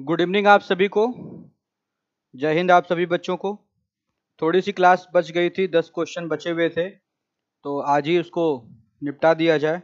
Good evening आप सभी को। जय हिंद आप सभी बच्चों को। थोड़ी सी क्लास बच गई थी, दस क्वेश्चन बचे हुए थे तो आज ही उसको निपटा दिया जाए।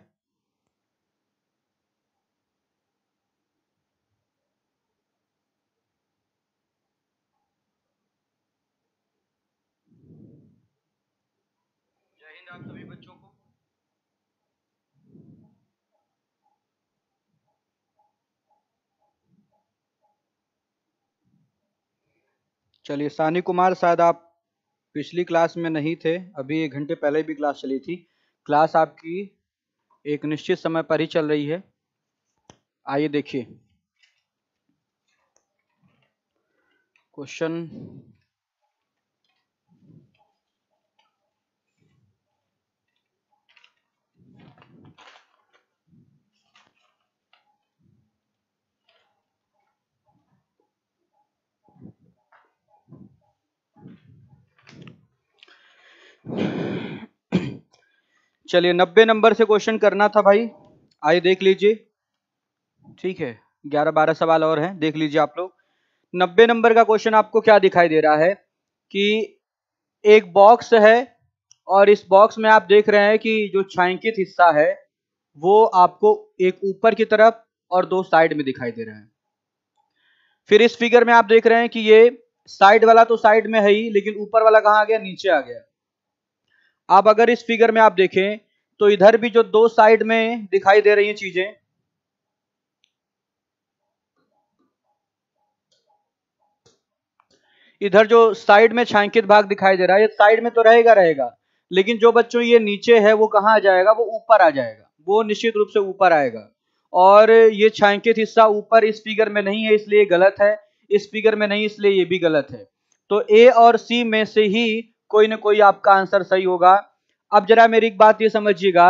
चलिए, सानी कुमार शायद आप पिछली क्लास में नहीं थे, अभी एक घंटे पहले भी क्लास चली थी। क्लास आपकी एक निश्चित समय पर ही चल रही है। आइए देखिए। क्वेश्चन चलिए, नब्बे नंबर से क्वेश्चन करना था भाई। आइए देख लीजिए। ठीक है, ग्यारह बारह सवाल और हैं, देख लीजिए आप लोग। नब्बे नंबर का क्वेश्चन आपको क्या दिखाई दे रहा है कि एक बॉक्स है और इस बॉक्स में आप देख रहे हैं कि जो छायांकित हिस्सा है, वो आपको एक ऊपर की तरफ़ और दो साइड में दिखाई दे रहे हैं। फिर इस फिगर में आप देख रहे हैं कि ये साइड वाला तो साइड में है ही, लेकिन ऊपर वाला कहाँ आ गया? नीचे आ गया। अब अगर इस फिगर में आप देखें तो इधर भी जो दो साइड में दिखाई दे रही हैं चीज़ें, इधर जो साइड में छांकित भाग दिखाई दे रहा है, ये साइड में तो रहेगा रहेगा, लेकिन जो बच्चों ये नीचे है, वो कहाँ आ जाएगा? वो ऊपर आ जाएगा, वो निश्चित रूप से ऊपर आएगा। और ये छांकित हिस्सा ऊपर इस फिगर में नहीं है, इसलिए गलत है, इस फिगर में नहीं, इसलिए ये भी गलत है। तो ए और सी में से ही कोई ना कोई आपका आंसर सही होगा। अब जरा मेरी एक बात ये समझिएगा।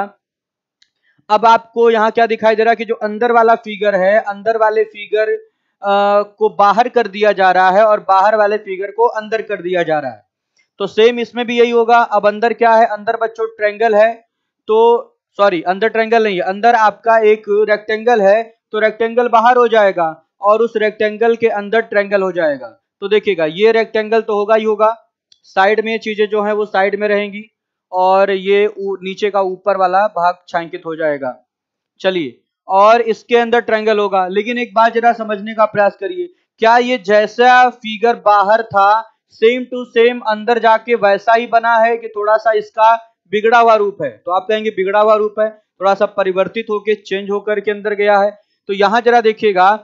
अब आपको यहाँ क्या दिखाई दे रहा है कि जो अंदर वाला फिगर है, अंदर वाले फिगर को बाहर कर दिया जा रहा है और बाहर वाले फिगर को अंदर कर दिया जा रहा है। तो सेम इसमें भी यही होगा। अब अंदर क्या है? अंदर बच्चों ट्रेंगल है। तो सॉरी अंदर ट्रेंगल नहीं है। अंदर आपका एक रेक्टेंगल है। तो रेक्टेंगल बाहर हो जाएगा और उस रेक्टेंगल के अंदर ट्रेंगल हो जाएगा। तो देखिएगा, ये रेक्टेंगल तो होगा ही होगा। साइड में चीज़ें जो है वो साइड में रहेंगी और ये नीचे का ऊपर वाला भाग छांकित हो जाएगा। चलिए, और इसके अंदर ट्रायंगल होगा। लेकिन एक बात जरा समझने का प्रयास करिए, क्या ये जैसा फिगर बाहर था सेम टू सेम अंदर जाके वैसा ही बना है कि थोड़ा सा इसका बिगड़ा हुआ रूप है? तो आप कहेंगे बिगड़ा हुआ रूप है, थोड़ा सा परिवर्तित होके चेंज होकर के अंदर गया है। तो यहाँ जरा देखिएगा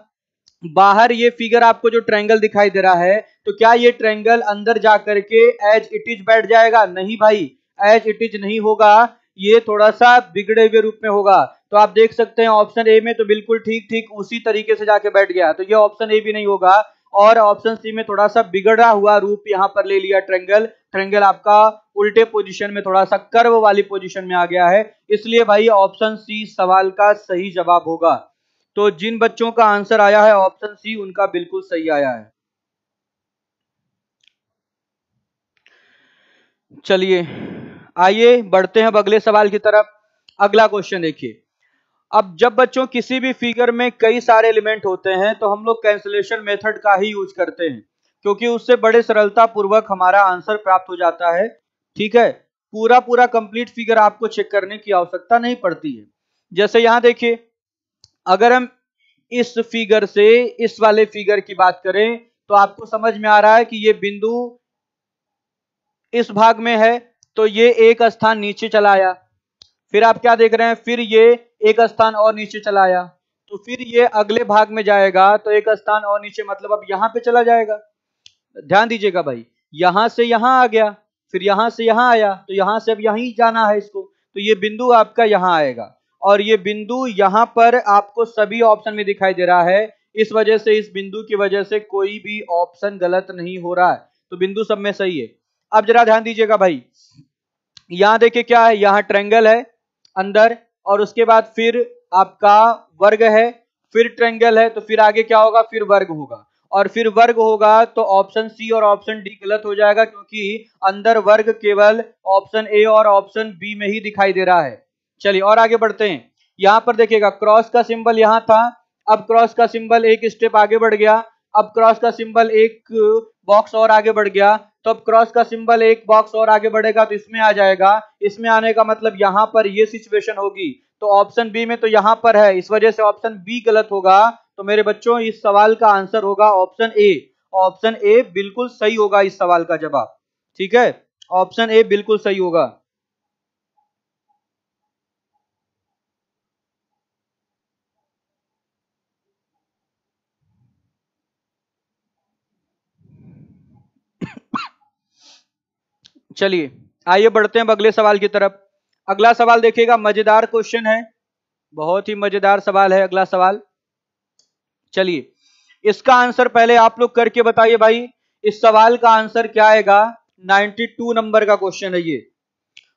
बाहर ये फिगर आपको जो ट्रायंगल दिखाई दे रहा है तो क्या ये ट्रायंगल अंदर जाकर के एज इट इज़ बैठ जाएगा? नहीं भाई एज इट इज़ नहीं होगा, ये थोड़ा सा बिगड़े हुए रूप में होगा। तो आप देख सकते हैं ऑप्शन ए में तो बिल्कुल ठीक ठीक उसी तरीके से जाके बैठ गया। तो ये ऑप्शन ए भी नहीं होगा, और ऑप्शन सी में थोड़ा सा बिगड़ा हुआ रूप यहाँ पर ले लिया ट्रेंगल ट्रेंगल आपका उल्टे पोजीशन में थोड़ा सा कर्व वाली पोजीशन में आ गया है। इसलिए भाई ऑप्शन सी सवाल का सही जवाब होगा। तो जिन बच्चों का आंसर आया है, ऑप्शन सी उनका बिल्कुल सही आया है। चलिए, आइए बढ़ते हैं अब अगले सवाल की तरफ़। अगला क्वेश्चन देखिए। अब जब बच्चों किसी भी फिगर में कई सारे एलिमेंट होते हैं तो हम लोग कैंसिलेशन मेथड का ही यूज़ करते हैं, क्योंकि उससे बड़े सरलता पूर्वक हमारा आंसर प्राप्त हो जाता है। ठीक है? पूरा पूरा कंप्लीट फिगर आपको चेक करने की आवश्यकता नहीं पड़ती है। जैसे यहाँ देखिए अगर हम इस फिगर से, इस वाले फिगर की बात करें तो आपको समझ में आ रहा है कि ये बिंदु इस भाग में है तो ये एक स्थान नीचे चला आया। फिर आप क्या देख रहे हैं? फिर ये एक स्थान और नीचे चला आया। तो फिर ये अगले भाग में जाएगा तो एक स्थान और नीचे मतलब अब यहाँ पे चला जाएगा। ध्यान दीजिएगा भाई, यहाँ से यहाँ आ गया, फिर यहाँ से यहाँ आया तो यहाँ से अब यहीं जाना है इसको। तो ये बिंदु आपका यहाँ आएगा। और ये बिंदु यहाँ पर आपको सभी ऑप्शन में दिखाई दे रहा है। इस वजह से, इस बिंदु की वजह से कोई भी ऑप्शन गलत नहीं हो रहा है। तो बिंदु सब में सही है। अब जरा ध्यान दीजिएगा भाई। यहाँ देखिए क्या है, यहाँ ट्रेंगल है, अंदर, और उसके बाद फिर आपका वर्ग है, फिर ट्रेंगल है तो फिर आगे क्या होगा, फिर वर्ग होगा। और फिर वर्ग होगा तो ऑप्शन सी और ऑप्शन डी गलत हो जाएगा, क्योंकि अंदर वर्ग केवल ऑप्शन ए और ऑप्शन बी में ही दिखाई दे रहा है। चलिए और आगे बढ़ते हैं। यहाँ पर देखिएगा क्रॉस का सिंबल यहाँ था, अब क्रॉस का सिंबल एक स्टेप आगे बढ़ गया, अब क्रॉस का सिंबल एक बॉक्स और आगे बढ़ गया तो अब क्रॉस का सिंबल एक बॉक्स और आगे बढ़ेगा तो इसमें आ जाएगा। इसमें आने का मतलब यहाँ पर ये सिचुएशन होगी। तो ऑप्शन बी में तो यहाँ पर है, इस वजह से ऑप्शन बी गलत होगा। तो मेरे बच्चों, इस सवाल का आंसर होगा ऑप्शन ए ऑप्शन ए बिल्कुल सही होगा इस सवाल का जवाब। ठीक है? ऑप्शन ए बिल्कुल सही होगा। चलिए, आइए बढ़ते हैं अगले सवाल की तरफ़। अगला सवाल देखिएगा, मज़ेदार क्वेश्चन है। बहुत ही मज़ेदार सवाल है अगला सवाल। चलिए, इसका आंसर पहले आप लोग करके बताइए भाई, इस सवाल का आंसर क्या आएगा? 92 नंबर का क्वेश्चन है ये।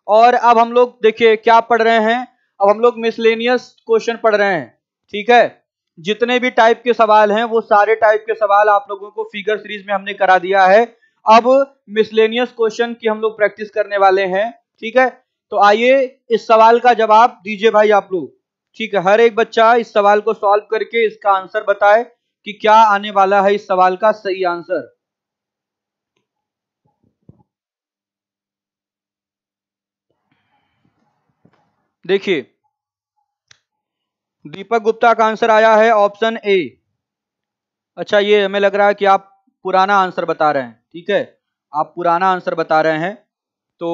और अब हम लोग देखिए, क्या पढ़ रहे हैं? अब हम लोग मिसलेनियस क्वेश्चन पढ़ रहे हैं, ठीक है? जितने भी टाइप के सवाल हैं, वो सारे टाइप के सवाल आप लोगों को फिगर सीरीज़ में हमने करा दिया है। अब मिसलेनियस क्वेश्चन की हम लोग प्रैक्टिस करने वाले हैं, ठीक है? तो आइए इस सवाल का जवाब दीजिए भाई आप लोग, ठीक है? हर एक बच्चा इस सवाल को सॉल्व करके इसका आंसर बताए कि क्या आने वाला है इस सवाल का सही आंसर देखिए, दीपक गुप्ता का आंसर आया है ऑप्शन ए अच्छा ये हमें लग रहा है कि आप पुराना आंसर बता रहे हैं। ठीक है? आप पुराना आंसर बता रहे हैं तो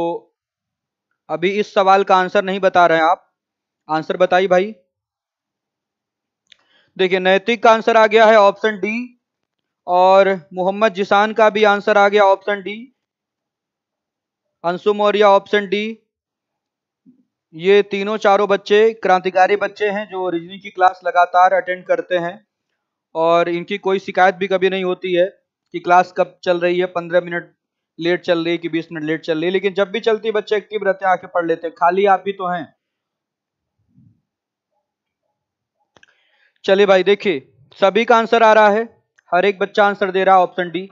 अभी इस सवाल का आंसर नहीं बता रहे हैं आप। आंसर बताइए भाई। देखिए, नैतिक का आंसर आ गया है ऑप्शन डी और मोहम्मद जिसान का भी आंसर आ गया option D Anshu Maurya option D ये तीनों चारों बच्चे, क्रांतिकारी बच्चे हैं जो रीजनिंग की क्लास लगातार अटेंड करते हैं और इनकी कोई शिकायत भी कभी नहीं होती है। कि क्लास कब चल रही है? पंद्रह मिनट लेट चल रही है कि बीस मिनट लेट चल रही है? लेकिन जब भी चलती है, बच्चे एक्टिव रहते हैं आके पढ़ लेते हैं। खाली आप भी तो हैं। चलिए भाई, देखिए, सभी का आंसर आ रहा है। हर एक बच्चा आंसर दे रहा है ऑप्शन डी।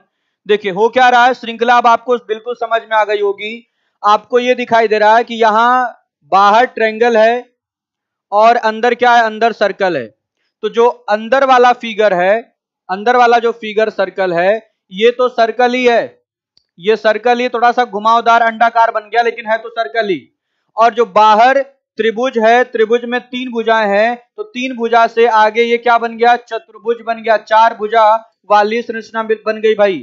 देखिए, हो क्या रहा है? श्रृंखला अब आपको बिल्कुल समझ में आ गई होगी। आपको ये दिखाई दे रहा है कि यहाँ बाहर ट्रेंगल है और अंदर क्या है? अंदर सर्कल है। तो जो अंदर वाला फिगर है, अंदर वाला जो फिगर सर्कल है ये तो सर्कल ही है। ये सर्कल ही थोड़ा सा घुमावदार अंडाकार बन गया, लेकिन है तो सर्कल ही। और जो बाहर त्रिभुज है, त्रिभुज में तीन भुजाएँ हैं तो तीन भुजा से आगे ये क्या बन गया? चतुर्भुज बन गया। चार भुजा वाली संरचना बन गई भाई।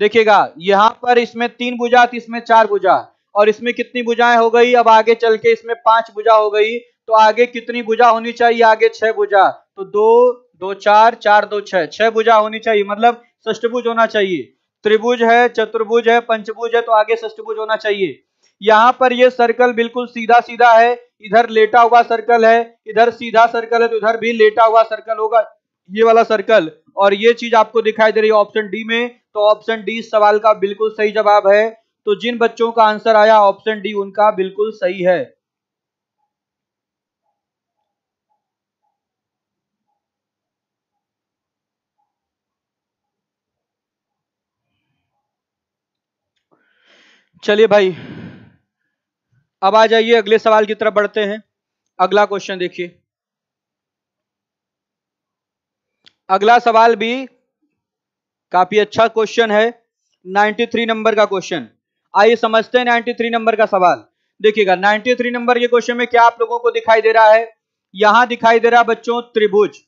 देखिएगा, यहाँ पर इसमें तीन भुजा इसमें चार भुजा। और इसमें कितनी भुजाएँ हो गई? अब आगे चल के इसमें पाँच भुजा हो गई। तो आगे कितनी भुजा होनी चाहिए? आगे छह भुजा। तो दो दो चार चार, दो छह। छह भुजा होनी चाहिए। मतलब ष्टभुज होना चाहिए। त्रिभुज है, चतुर्भुज है, पंचभुज है तो आगे ष्टभुज होना चाहिए। यहाँ पर ये सर्कल बिल्कुल सीधा सीधा है। इधर लेटा हुआ सर्कल है, इधर सीधा सर्कल है तो इधर भी लेटा हुआ सर्कल होगा। ये वाला सर्कल और ये चीज़ आपको दिखाई दे रही है ऑप्शन डी में। तो ऑप्शन डी इस सवाल का बिल्कुल सही जवाब है। तो जिन बच्चों का आंसर आया ऑप्शन डी उनका बिल्कुल सही है। चलिए भाई, अब आ जाइए, अगले सवाल की तरफ़ बढ़ते हैं। अगला क्वेश्चन देखिए। अगला सवाल भी काफ़ी अच्छा क्वेश्चन है 93 नंबर का क्वेश्चन आइए समझते हैं 93 नंबर का सवाल। देखिएगा 93 नंबर के क्वेश्चन में क्या आप लोगों को दिखाई दे रहा है? यहाँ दिखाई दे रहा है बच्चों, त्रिभुज।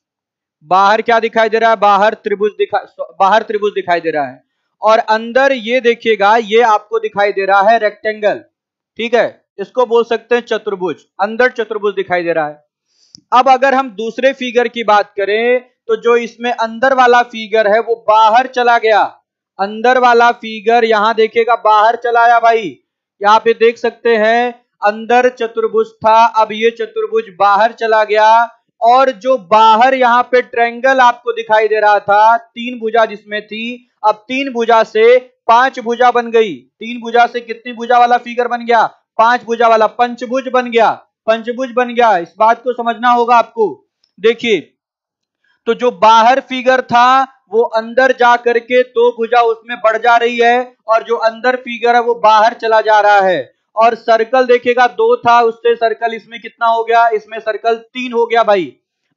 बाहर क्या दिखाई दे रहा है? बाहर त्रिभुज दिखाई बाहर त्रिभुज दिखाई दे रहा है। और अंदर ये देखिएगा, ये आपको दिखाई दे रहा है रेक्टेंगल ठीक है? इसको बोल सकते हैं चतुर्भुज, अंदर चतुर्भुज दिखाई दे रहा है। अब अगर हम दूसरे फिगर की बात करें तो जो इसमें अंदर वाला फिगर है, वो बाहर चला गया। अंदर वाला फिगर यहाँ देखेगा बाहर चलाया भाई। यहाँ पे देख सकते हैं, अंदर चतुर्भुज था, अब ये चतुर्भुज बाहर चला गया। और जो बाहर यहाँ पे ट्रेंगल आपको दिखाई दे रहा था, तीन भुजा जिसमें थी, अब तीन भुजा से पाँच भुजा बन गई। तीन भुजा से कितनी भुजा वाला फिगर बन गया? पाँच भुजा वाला पंचभुज बन गया। पंचभुज बन गया। इस बात को समझना होगा आपको। देखिए तो जो बाहर फिगर था, वो अंदर जा करके दो भुजा उसमें बढ़ जा रही है और जो अंदर फिगर है, वो बाहर चला जा रहा है। और सर्कल देखेगा दो था, उससे सर्कल इसमें कितना हो गया? इसमें सर्कल तीन हो गया भाई।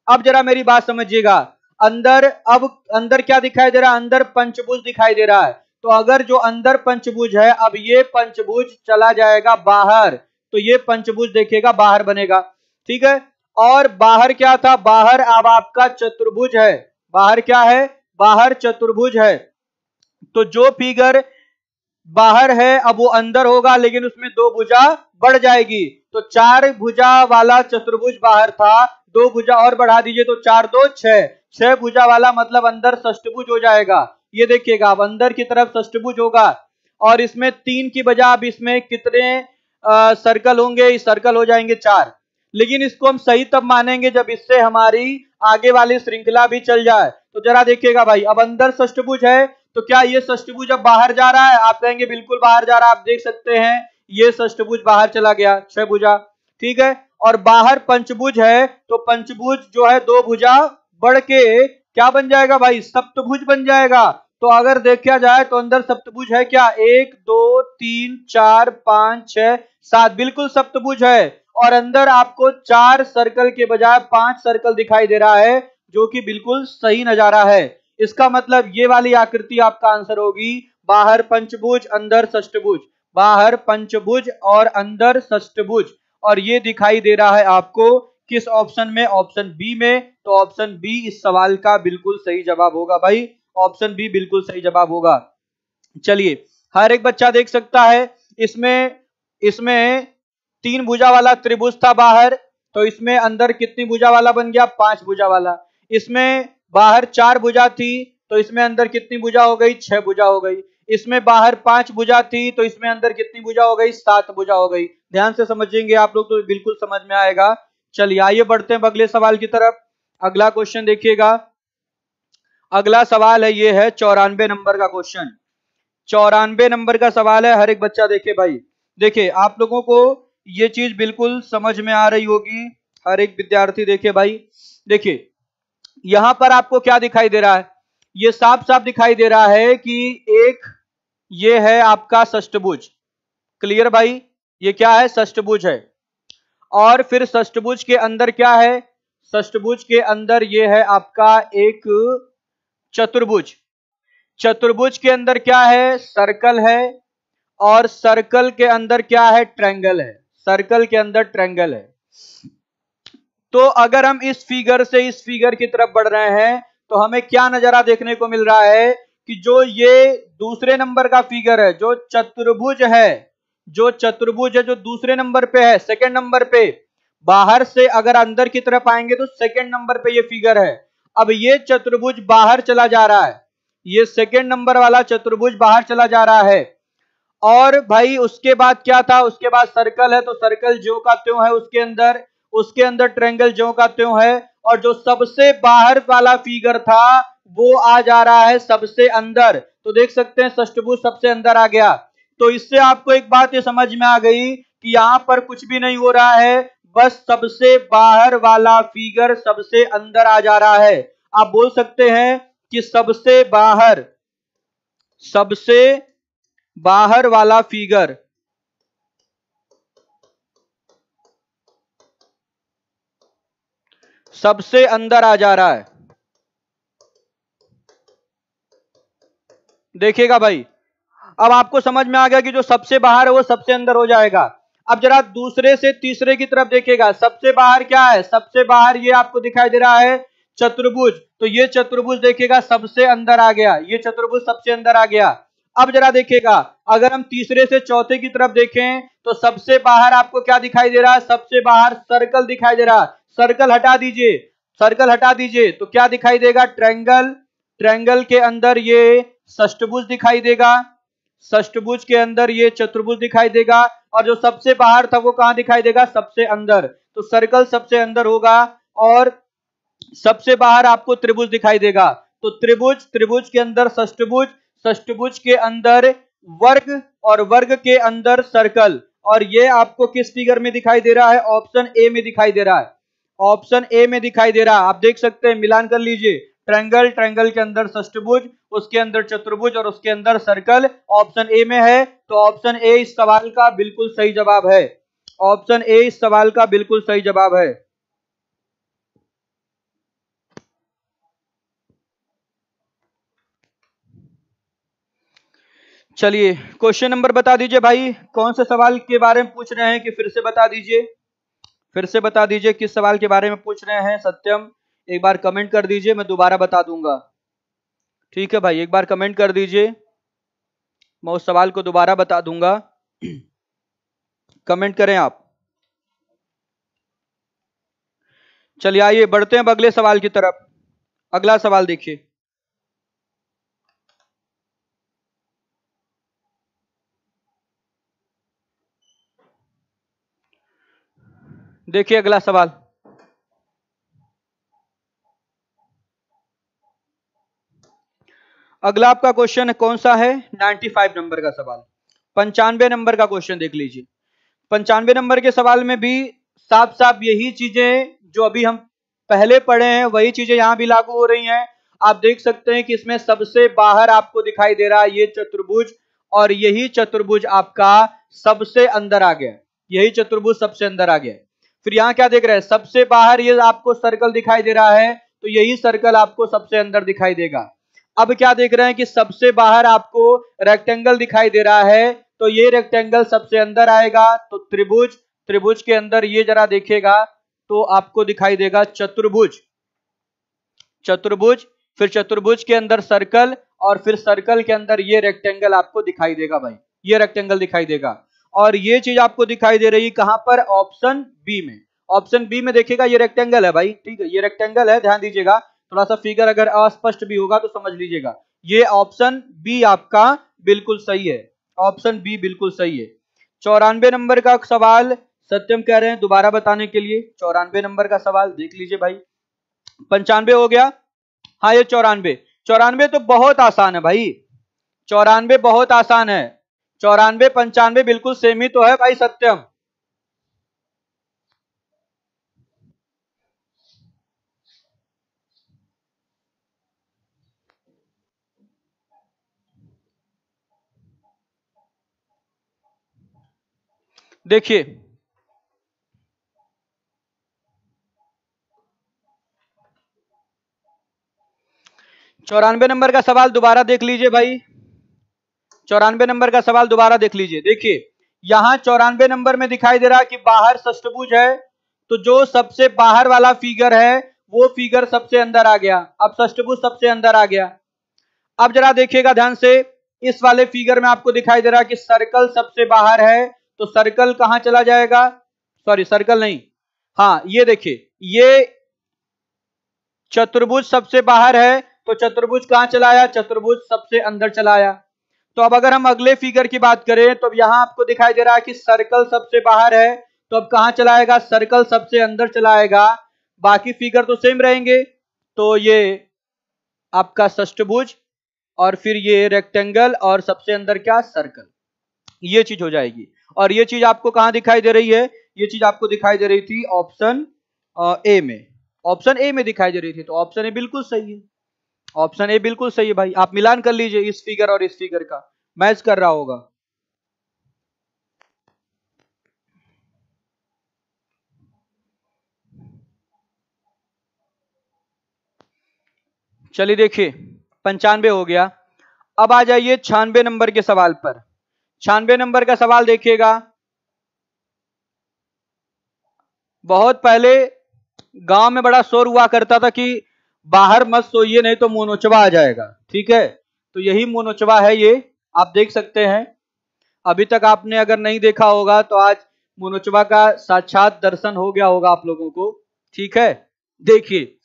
अब जरा मेरी बात समझिएगा। अंदर, अब अंदर क्या दिखाई दे रहा? है अंदर पंचभुज दिखाई दे रहा है। तो अगर जो अंदर पंचभुज है, अब ये पंचभुज चला जाएगा बाहर। तो ये पंचभुज देखेगा बाहर बनेगा। ठीक है? और बाहर क्या था? बाहर अब आपका चतुर्भुज है। बाहर क्या है? बाहर चतुर्भुज है। तो जो फिगर बाहर है अब वो अंदर होगा लेकिन उसमें दो भुजा बढ़ जाएगी। तो चार भुजा वाला चतुर्भुज बाहर था दो भुजा और बढ़ा दीजिए तो चार दो छह। छह भुजा वाला मतलब अंदर षष्टभुज हो जाएगा। ये देखिएगा अब अंदर की तरफ़ षष्टभुज होगा और इसमें तीन की बजाय अब इसमें कितने आ, सर्कल होंगे इस सर्कल हो जाएँगे चार। लेकिन इसको हम सही तब मानेंगे जब इससे हमारी आगे वाली श्रृंखला भी चल जाए। तो जरा देखिएगा भाई अब अंदर षष्टभुज है तो क्या ये षष्टभुज अब बाहर जा रहा है? आप कहेंगे, बिल्कुल बाहर जा रहा है। आप देख सकते हैं, ये षष्टभुज बाहर चला गया, छह भुजा। ठीक है? और बाहर पंचभुज है तो पंचभुज जो है, दो भुजा बढ़ के क्या बन जाएगा भाई? सप्तभुज बन जाएगा। तो अगर देखा जाए तो अंदर सप्तभुज है क्या? एक, दो, तीन, चार, पाँच, छह, सात। बिल्कुल सप्तभुज है। और अंदर आपको चार सर्कल के बजाय पाँच सर्कल दिखाई दे रहा है, जो कि बिल्कुल सही नज़ारा है। इसका मतलब ये वाली आकृति आपका आंसर होगी, बाहर पंचभुज, अंदर षष्टभुज बाहर पंचभुज और अंदर षष्टभुज और ये दिखाई दे रहा है आपको किस ऑप्शन में? ऑप्शन बी में। तो ऑप्शन बी इस सवाल का बिल्कुल सही जवाब होगा भाई। ऑप्शन बी बिल्कुल सही जवाब होगा। चलिए, हर एक बच्चा देख सकता है, इसमें इसमें तीन भुजा वाला त्रिभुज था बाहर तो इसमें अंदर कितनी भुजा वाला बन गया? पाँच भुजा वाला। इसमें बाहर चार भुजा थी तो इसमें अंदर कितनी भुजा हो गई? छह भुजा हो गई। इसमें बाहर पाँच भुजा थी तो इसमें अंदर कितनी भुजा हो गई? सात भुजा हो गई। ध्यान से समझेंगे आप लोग तो बिल्कुल समझ में आएगा। चलिए, आइए बढ़ते हैं अगले सवाल की तरफ़। अगला क्वेश्चन देखिएगा। अगला सवाल है, ये है चौरानवे नंबर का क्वेश्चन चौरानवे नंबर का सवाल है, हर एक बच्चा देखे भाई। देखिए, आप लोगों को ये चीज़ बिल्कुल समझ में आ रही होगी। हर एक विद्यार्थी देखे भाई। देखिए यहाँ पर आपको क्या दिखाई दे रहा है? ये साफ़ साफ़ दिखाई दे रहा है कि एक ये है आपका सष्टभुज क्लियर भाई? ये क्या है? सष्टभुज है। और फिर सष्टभुज के अंदर क्या है? सष्टभुज के अंदर ये है आपका एक चतुर्भुज। चतुर्भुज के अंदर क्या है? सर्कल है। और सर्कल के अंदर क्या है? ट्रैंगल है। सर्कल के अंदर ट्रैंगल है। तो अगर हम इस फिगर से इस फिगर की तरफ़ बढ़ रहे हैं तो हमें क्या नज़ारा देखने को मिल रहा है कि जो ये दूसरे नंबर का फिगर है, जो चतुर्भुज है, जो चतुर्भुज है, जो दूसरे नंबर पे है सेकंड नंबर पे, बाहर से अगर अंदर की तरफ़ आएँगे तो सेकंड नंबर पे ये फिगर है। अब ये चतुर्भुज बाहर चला जा रहा है। ये सेकंड नंबर वाला चतुर्भुज बाहर चला जा रहा है। और भाई, उसके बाद क्या था? उसके बाद सर्कल है तो सर्कल जो का त्यों है उसके अंदर उसके अंदर ट्रेंगल ज्यो का त्यों है, और जो सबसे बाहर वाला फिगर था, वो आ जा रहा है सबसे अंदर। तो देख सकते हैं षष्टभुज सबसे अंदर आ गया। तो इससे आपको एक बात ये समझ में आ गई कि यहाँ पर कुछ भी नहीं हो रहा है, बस सबसे बाहर वाला फिगर सबसे अंदर आ जा रहा है। आप बोल सकते हैं कि सबसे बाहर सबसे बाहर वाला फिगर सबसे अंदर आ जा रहा है। देखिएगा भाई, अब आपको समझ में आ गया कि जो सबसे बाहर है वो सबसे अंदर हो जाएगा। अब जरा दूसरे से तीसरे की तरफ़ देखिएगा, सबसे बाहर क्या है? सबसे बाहर ये आपको दिखाई दे रहा है चतुर्भुज। तो ये चतुर्भुज देखिएगा, सबसे अंदर आ गया, ये चतुर्भुज सबसे अंदर आ गया। अब जरा देखिएगा, अगर हम तीसरे से चौथे की तरफ़ देखें तो सबसे बाहर आपको क्या दिखाई दे रहा है? सबसे बाहर सर्कल दिखाई दे रहा है। सर्कल हटा दीजिए। सर्कल हटा दीजिए। तो क्या दिखाई देगा? ट्रैंगल। ट्रैंगल के अंदर ये षष्टभुज दिखाई देगा। षष्टभुज के अंदर ये चतुर्भुज दिखाई देगा। और जो सबसे बाहर था वो कहाँ दिखाई देगा? सबसे अंदर। तो सर्कल सबसे अंदर होगा और सबसे बाहर आपको त्रिभुज दिखाई देगा। तो त्रिभुज त्रिभुज के अंदर षष्टभुज षष्टभुज के अंदर वर्ग और वर्ग के अंदर सर्कल। और ये आपको किस फिगर में दिखाई दे रहा है? ऑप्शन ए में दिखाई दे रहा है। ऑप्शन ए में दिखाई दे रहा है। आप देख सकते हैं, मिलान कर लीजिए। ट्रेंगल ट्रेंगल के अंदर सष्टभुज उसके अंदर चतुर्भुज और उसके अंदर सर्कल। ऑप्शन ए में है तो ऑप्शन ए इस सवाल का बिल्कुल सही जवाब है। ऑप्शन ए इस सवाल का बिल्कुल सही जवाब है। चलिए, क्वेश्चन नंबर बता दीजिए भाई। कौन से सवाल के बारे में पूछ रहे हैं कि फिर से बता दीजिए। फिर से बता दीजिए किस सवाल के बारे में पूछ रहे हैं, सत्यम। एक बार कमेंट कर दीजिए, मैं दोबारा बता दूँगा। ठीक है भाई, एक बार कमेंट कर दीजिए। मैं उस सवाल को दोबारा बता दूँगा। कमेंट करें आप। चलिए आइए, बढ़ते हैं अगले सवाल की तरफ़। अगला सवाल देखिए। देखिए अगला सवाल। अगला आपका क्वेश्चन कौन सा है? 95 नंबर का सवाल। पंचानवे नंबर का क्वेश्चन देख लीजिए। पंचानवे नंबर के सवाल में भी साफ़ साफ़ यही चीज़ें जो अभी हम पहले पढ़े हैं, वही चीज़ें यहाँ भी लागू हो रही हैं। आप देख सकते हैं कि इसमें सबसे बाहर आपको दिखाई दे रहा है ये चतुर्भुज और यही चतुर्भुज आपका सबसे अंदर आ गया यही चतुर्भुज सबसे अंदर आ गया फिर यहाँ क्या देख रहे हैं? सबसे बाहर ये आपको सर्कल दिखाई दे रहा है तो यही सर्कल आपको सबसे अंदर दिखाई देगा। अब क्या देख रहे हैं कि सबसे बाहर आपको रेक्टेंगल दिखाई दे रहा है तो ये रेक्टेंगल सबसे अंदर आएगा तो त्रिभुज त्रिभुज के अंदर ये जरा देखेगा तो आपको दिखाई देगा चतुर्भुज। चतुर्भुज, फिर चतुर्भुज के अंदर सर्कल और फिर सर्कल के अंदर ये रेक्टेंगल आपको दिखाई देगा भाई, ये रेक्टेंगल दिखाई देगा। और ये चीज़ आपको दिखाई दे रही है कहाँ पर? ऑप्शन बी में। ऑप्शन बी में देखिएगा, ये रेक्टेंगल है भाई। ठीक है, ये रेक्टेंगल है, ध्यान दीजिएगा। थोड़ा सा फिगर अगर अस्पष्ट भी होगा तो समझ लीजिएगा। ये ऑप्शन बी आपका बिल्कुल सही है। ऑप्शन बी बिल्कुल सही है। चौरानवे नंबर का सवाल सत्यम कह रहे हैं, दोबारा बताने के लिए। चौरानवे नंबर का सवाल देख लीजिए भाई। पंचानवे हो गया? हाँ ये चौरानवे। चौरानवे तो बहुत आसान है भाई। चौरानवे बहुत आसान है। चौरानवे, पंचानवे बिल्कुल सेम ही तो है भाई सत्यम। देखिए, चौरानवे नंबर का सवाल दोबारा देख लीजिए भाई। चौरानवे नंबर का सवाल दोबारा देख लीजिए। देखिए, यहाँ चौरानवे नंबर में दिखाई दे रहा कि बाहर षष्टभुज है तो जो सबसे बाहर वाला फिगर है, वो फिगर सबसे अंदर आ गया। अब षष्टभुज सबसे अंदर आ गया। अब जरा देखिएगा ध्यान से, इस वाले फिगर में आपको दिखाई दे रहा कि सर्कल सबसे बाहर है तो सर्कल कहाँ चला जाएगा? सॉरी सर्कल नहीं। हाँ ये देखिए, ये चतुर्भुज सबसे बाहर है तो चतुर्भुज कहाँ चलाया चतुर्भुज सबसे अंदर चलाया तो अब अगर हम अगले फिगर की बात करें तो अब यहाँ आपको दिखाई दे रहा है कि सर्कल सबसे बाहर है। तो अब कहाँ चलाएगा? सर्कल सबसे अंदर चलाएगा। बाकी फिगर तो सेम रहेंगे। तो ये आपका षष्टभुज और फिर ये रेक्टेंगल और सबसे अंदर क्या? सर्कल ये चीज़ हो जाएगी। और ये चीज़ आपको कहाँ दिखाई दे रही है? ये चीज़ आपको दिखाई दे रही थी ऑप्शन ए में। ऑप्शन ए में दिखाई दे रही थी तो ऑप्शन ए बिल्कुल सही है। ऑप्शन ए बिल्कुल सही है भाई। आप मिलान कर लीजिए इस फिगर और इस फिगर का। मैच कर रहा होगा। चलिए देखिए, पंचानवे हो गया। अब आ जाइए छियानवे नंबर के सवाल पर। छियानवे नंबर का सवाल देखिएगा। बहुत पहले गाँव में बड़ा शोर हुआ करता था कि बाहर मत सोइए, नहीं तो मोनोचवा आ जाएगा। ठीक है? तो यही मोनोचवा है ये। आप देख सकते हैं। अभी तक आपने अगर नहीं देखा होगा तो आज मोनोचवा का साक्षात दर्शन हो गया होगा आप लोगों को। ठीक है? देखिए।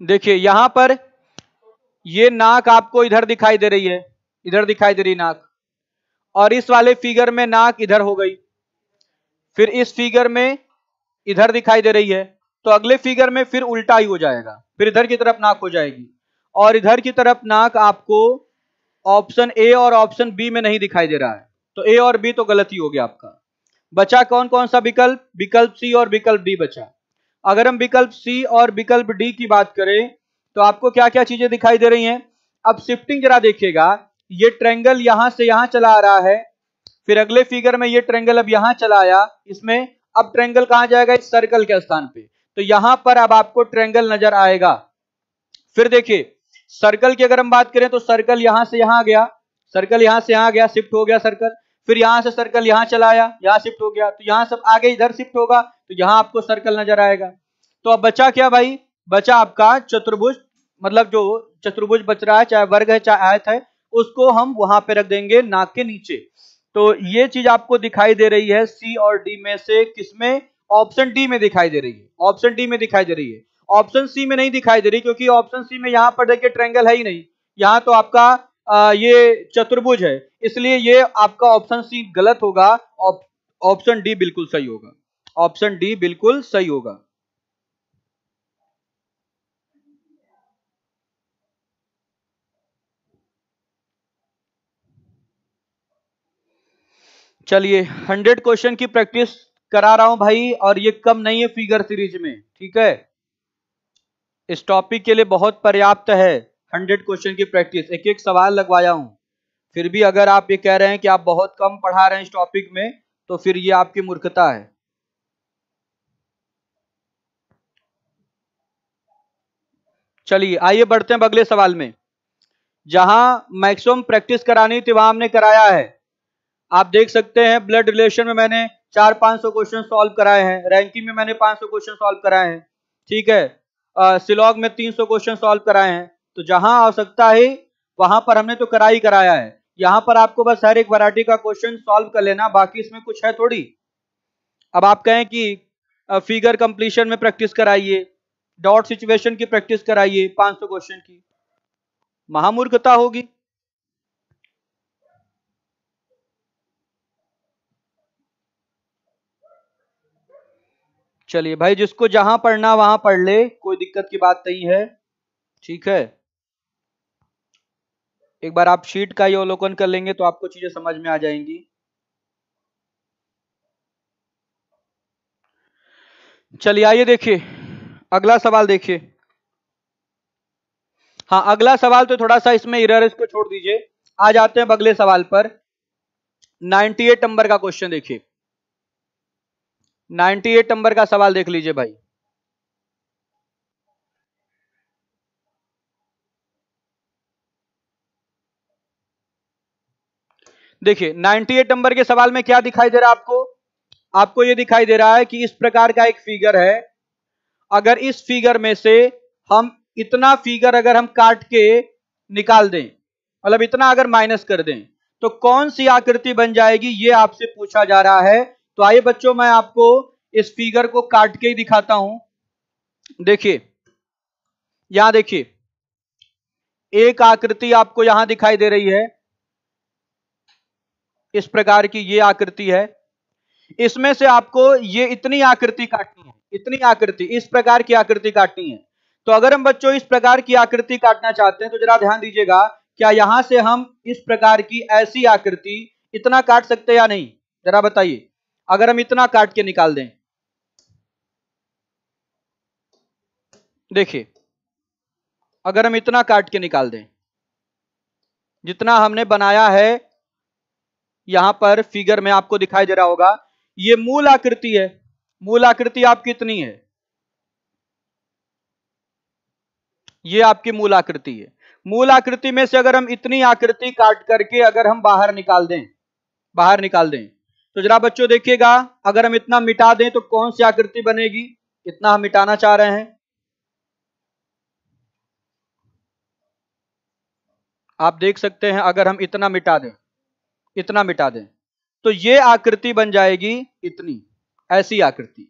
देखिए, यहाँ पर ये नाक आपको इधर दिखाई दे रही है, इधर दिखाई दे रही नाक। और इस वाले फिगर में नाक इधर हो गई। फिर इस फिगर में इधर दिखाई दे रही है तो अगले फिगर में फिर उल्टा ही हो जाएगा। फिर इधर की तरफ़ नाक हो जाएगी। और इधर की तरफ़ नाक आपको ऑप्शन ए और ऑप्शन बी में नहीं दिखाई दे रहा है। तो ए और बी तो गलत ही गया आपका। बचा कौन कौन सा विकल्प? विकल्प सी और विकल्प डी बचा। अगर हम विकल्प सी और विकल्प डी की बात करें तो आपको क्या क्या चीज़ें दिखाई दे रही हैं? अब शिफ्टिंग जरा देखिएगा। ये ट्रेंगल यहाँ से यहाँ चला आ रहा है। फिर अगले फिगर में ये ट्रेंगल अब यहाँ चला आया। इसमें अब ट्रेंगल कहाँ जाएगा? इस सर्कल के स्थान पे। तो यहाँ पर अब आपको ट्रेंगल नज़र आएगा। फिर देखिए सर्कल की अगर हम बात करें तो सर्कल यहाँ से यहाँ गया। सर्कल यहाँ से यहाँ गया शिफ्ट हो गया सर्कल फिर यहाँ से सर्कल यहाँ चला आया, यहाँ शिफ्ट हो गया। तो यहाँ सब आगे इधर शिफ्ट होगा तो यहाँ आपको सर्कल नज़र आएगा। तो अब बचा क्या भाई? बचा आपका चतुर्भुज मतलब जो चतुर्भुज बच रहा है चाहे वर्ग है चाहे आयत है उसको हम वहाँ पे रख देंगे नाक के नीचे। तो ये चीज़ आपको दिखाई दे रही है सी और डी में से किसमें? ऑप्शन डी में दिखाई दे रही है। ऑप्शन डी में दिखाई दे रही है। ऑप्शन सी में नहीं दिखाई दे रही क्योंकि ऑप्शन सी में यहाँ पर देखिए ट्रेंगल है ही नहीं। यहाँ तो आपका आ, ये चतुर्भुज है। इसलिए ये आपका ऑप्शन सी गलत होगा। ऑप्शन डी बिल्कुल सही होगा। ऑप्शन डी बिल्कुल सही होगा। चलिए हंड्रेड क्वेश्चन की प्रैक्टिस करा रहा हूँ भाई, और ये कम नहीं है फिगर सीरीज़ में, ठीक है? इस टॉपिक के लिए बहुत पर्याप्त है हंड्रेड क्वेश्चन की प्रैक्टिस एक एक सवाल लगवाया हूँ। फिर भी अगर आप ये कह रहे हैं कि आप बहुत कम पढ़ा रहे हैं इस टॉपिक में तो फिर ये आपकी मूर्खता है। चलिए, आइए बढ़ते हैं अगले सवाल में। जहाँ मैक्सिमम प्रैक्टिस करानी थी, वहाँ हमने कराया है। आप देख सकते हैं ब्लड रिलेशन में मैंने चार पाँच सौ क्वेश्चन सॉल्व कराए हैं रैंकिंग में मैंने पाँच सौ क्वेश्चन सॉल्व कराए हैं, ठीक है? सिलॉग में तीन सौ क्वेश्चन सॉल्व कराए हैं तो जहाँ आवश्यकता है, वहाँ पर हमने तो करा ही कराया है, यहाँ पर आपको बस हर एक वैरायटी का क्वेश्चन सॉल्व कर लेना, बाकी इसमें कुछ है थोड़ी। अब आप कहें कि फिगर कंप्लीशन में प्रैक्टिस कराइए डॉट सिचुएशन की प्रैक्टिस कराइए 500 क्वेश्चन की, महामूर्खता होगी। चलिए भाई, जिसको जहाँ पढ़ना वहाँ पढ़ ले। कोई दिक्कत की बात नहीं है। ठीक है? एक बार आप शीट का ही अवलोकन कर लेंगे तो आपको चीज़ें समझ में आ जाएँगी। चलिए, आइए देखिए। अगला सवाल देखिए। हाँ अगला सवाल तो थोड़ा सा इसमें इरर इसको छोड़ दीजिए। आ जाते हैं अगले सवाल पर। 98 नंबर का क्वेश्चन देखिए। 98 नंबर का सवाल देख लीजिए भाई। देखिए 98 नंबर के सवाल में क्या दिखाई दे रहा है आपको? आपको यह दिखाई दे रहा है कि इस प्रकार का एक फिगर है। अगर इस फिगर में से हम इतना फिगर अगर हम काट के निकाल दें मतलब इतना अगर माइनस कर दें तो कौन सी आकृति बन जाएगी, ये आपसे पूछा जा रहा है। तो आइए बच्चों, मैं आपको इस फिगर को काट के ही दिखाता हूँ। देखिए, यहाँ देखिए, एक आकृति आपको यहाँ दिखाई दे रही है। इस प्रकार की ये आकृति है। इसमें से आपको ये इतनी आकृति काटनी है, इतनी आकृति, इस प्रकार की आकृति काटनी है। तो अगर हम बच्चों इस प्रकार की आकृति काटना चाहते हैं तो जरा ध्यान दीजिएगा, क्या यहाँ से हम इस प्रकार की ऐसी आकृति इतना काट सकते या नहीं? जरा बताइए। अगर हम इतना काट के निकाल दें। देखिए, अगर हम इतना काट के निकाल दें, जितना हमने बनाया है, यहाँ पर फिगर में आपको दिखाई दे रहा होगा, ये मूल आकृति है। मूल आकृति आपकी कितनी है? ये आपकी मूल आकृति है। मूल आकृति में से अगर हम इतनी आकृति काट करके अगर हम बाहर निकाल दें, बाहर निकाल दें तो जरा बच्चों देखिएगा, अगर हम इतना मिटा दें तो कौन सी आकृति बनेगी? इतना हम मिटाना चाह रहे हैं? आप देख सकते हैं, अगर हम इतना मिटा दें, इतना मिटा दें तो ये आकृति बन जाएगी इतनी, ऐसी आकृति।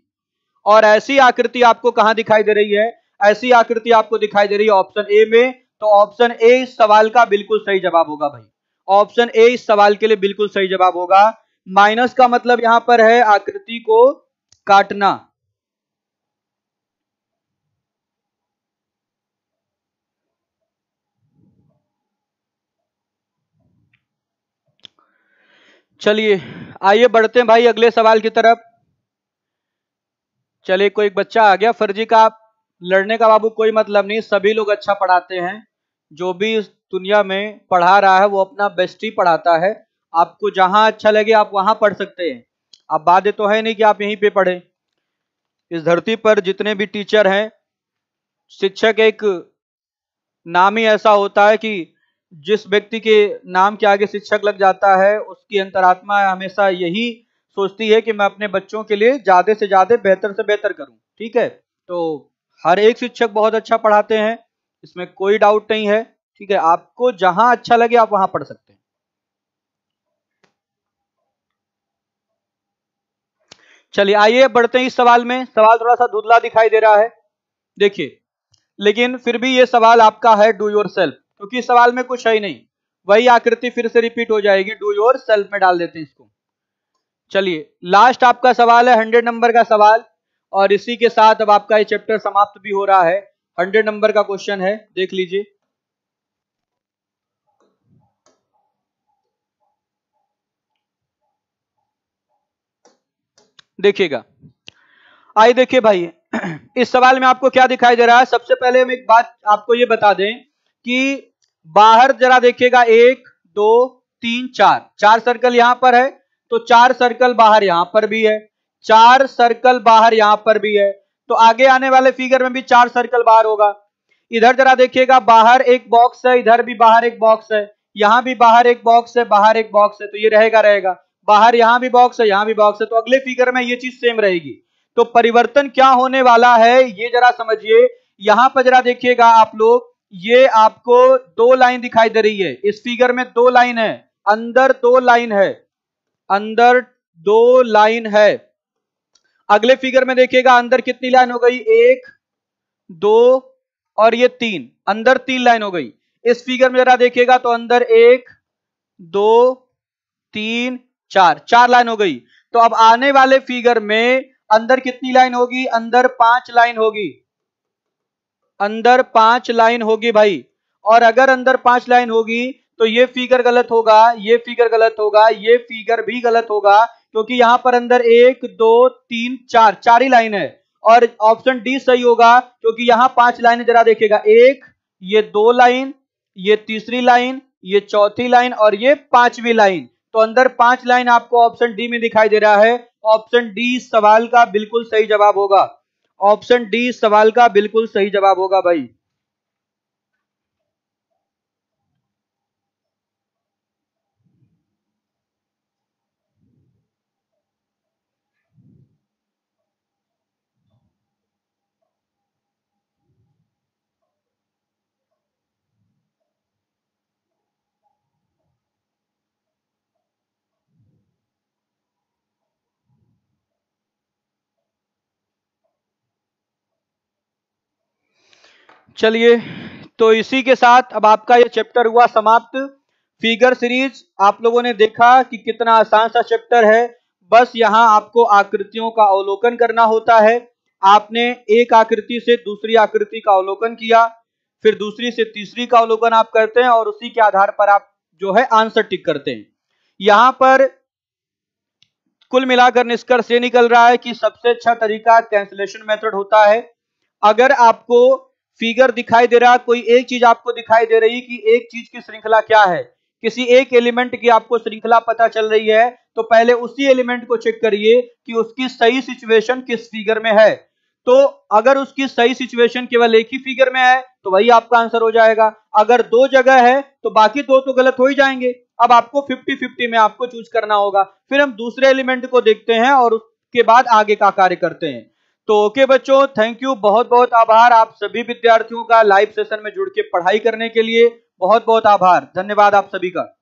और ऐसी आकृति आपको कहाँ दिखाई दे रही है? ऐसी आकृति आपको दिखाई दे रही है ऑप्शन ए में तो ऑप्शन ए इस सवाल का बिल्कुल सही जवाब होगा भाई। ऑप्शन ए इस सवाल के लिए बिल्कुल सही जवाब होगा माइनस का मतलब यहाँ पर है आकृति को काटना। चलिए, आइए बढ़ते हैं भाई अगले सवाल की तरफ़। चलिए, कोई एक बच्चा आ गया। फर्जी का आप, लड़ने का बाबू कोई मतलब नहीं, सभी लोग अच्छा पढ़ाते हैं। जो भी इस दुनिया में पढ़ा रहा है, वो अपना बेस्ट ही पढ़ाता है। आपको जहाँ अच्छा लगे आप वहाँ पढ़ सकते हैं। अब बात तो है नहीं कि आप यहीं पे पढ़े। इस धरती पर जितने भी टीचर हैं, शिक्षक एक नाम ही ऐसा होता है कि जिस व्यक्ति के नाम के आगे शिक्षक लग जाता है, उसकी अंतरात्मा हमेशा यही सोचती है कि मैं अपने बच्चों के लिए ज़्यादा से ज़्यादा बेहतर से बेहतर करूँ। ठीक है? तो हर एक शिक्षक बहुत अच्छा पढ़ाते हैं, इसमें कोई डाउट नहीं है। ठीक है? आपको जहाँ अच्छा लगे आप वहाँ पढ़ सकते हैं। चलिए, आइए, बढ़ते हैं इस सवाल में। सवाल थोड़ा सा धुंधला दिखाई दे रहा है। देखिए, लेकिन फिर भी ये सवाल आपका है डू योर सेल्फ क्योंकि इस सवाल में कुछ है ही नहीं। वही आकृति फिर से रिपीट हो जाएगी डू योर सेल्फ में डाल देते हैं इसको। चलिए लास्ट आपका सवाल है हंड्रेड नंबर का सवाल, और इसी के साथ अब आपका ये चैप्टर समाप्त भी हो रहा है। हंड्रेड नंबर का क्वेश्चन है, देख लीजिए। देखिएगा। आइए देखिए भाई, इस सवाल में आपको क्या दिखाई दे रहा है? सबसे पहले हम एक बात आपको ये बता दें कि बाहर जरा देखिएगा, एक, दो, तीन, चार। चार सर्कल यहाँ पर है तो चार सर्कल बाहर यहाँ पर भी है। चार सर्कल बाहर यहाँ पर भी है तो आगे आने वाले फिगर में भी चार सर्कल बाहर होगा। इधर जरा देखिएगा, बाहर एक बॉक्स है, इधर भी बाहर एक बॉक्स है, यहाँ भी बाहर एक बॉक्स है, बाहर एक बॉक्स है तो ये रहेगा रहेगा। बाहर यहाँ भी बॉक्स है, यहाँ भी बॉक्स है तो अगले फिगर में ये चीज़ सेम रहेगी। तो परिवर्तन क्या होने वाला है, ये जरा समझिए। यहाँ पर जरा देखिएगा आप लोग, ये आपको दो लाइन दिखाई दे रही है। इस फिगर में दो लाइन है, अंदर दो लाइन है, अंदर दो लाइन है। अगले फिगर में देखिएगा अंदर कितनी लाइन हो गई? एक, दो और ये तीन, अंदर तीन लाइन हो गई। इस फिगर में जरा देखिएगा तो अंदर एक, दो, तीन चार चार लाइन हो गई। तो अब आने वाले फिगर में अंदर कितनी लाइन होगी? अंदर पाँच लाइन होगी। अंदर पाँच लाइन होगी भाई। और अगर अंदर पाँच लाइन होगी तो ये फिगर गलत होगा, ये फिगर गलत होगा, ये फिगर भी गलत होगा, क्योंकि यहाँ पर अंदर एक, दो, तीन, चार चार ही लाइन है। और ऑप्शन डी सही होगा, क्योंकि यहाँ पाँच लाइन जरा देखेगा एक, ये दो लाइन, ये तीसरी लाइन, ये चौथी लाइन, और ये पांचवी लाइन। तो अंदर पाँच लाइन आपको ऑप्शन डी में दिखाई दे रहा है। ऑप्शन डी सवाल का बिल्कुल सही जवाब होगा। ऑप्शन डी सवाल का बिल्कुल सही जवाब होगा भाई। चलिए तो इसी के साथ अब आपका ये चैप्टर हुआ समाप्त। फिगर सीरीज़ आप लोगों ने देखा कि कितना आसान सा चैप्टर है। बस यहाँ आपको आकृतियों का अवलोकन करना होता है। आपने एक आकृति से दूसरी आकृति का अवलोकन किया, फिर दूसरी से तीसरी का अवलोकन आप करते हैं और उसी के आधार पर आप जो है आंसर टिक करते हैं। यहाँ पर कुल मिलाकर निष्कर्ष ये निकल रहा है कि सबसे अच्छा तरीका कैंसलेशन मेथड होता है। अगर आपको फिगर दिखाई दे रहा कोई एक चीज़ आपको दिखाई दे रही कि एक चीज़ की श्रृंखला क्या है। किसी एक एलिमेंट की आपको श्रृंखला पता चल रही है तो पहले उसी एलिमेंट को चेक करिए कि उसकी सही सिचुएशन किस फिगर में है। तो अगर उसकी सही सिचुएशन केवल एक ही फिगर में है तो वही आपका आंसर हो जाएगा। अगर दो जगह है तो बाकी दो तो गलत हो ही जाएँगे। अब आपको 50-50 में आपको चूज़ करना होगा। फिर हम दूसरे एलिमेंट को देखते हैं और उसके बाद आगे का कार्य करते हैं। तो ओके बच्चों थैंक यू बहुत बहुत आभार आप सभी विद्यार्थियों का लाइव सेशन में जुड़ के पढ़ाई करने के लिए। बहुत बहुत आभार, धन्यवाद आप सभी का।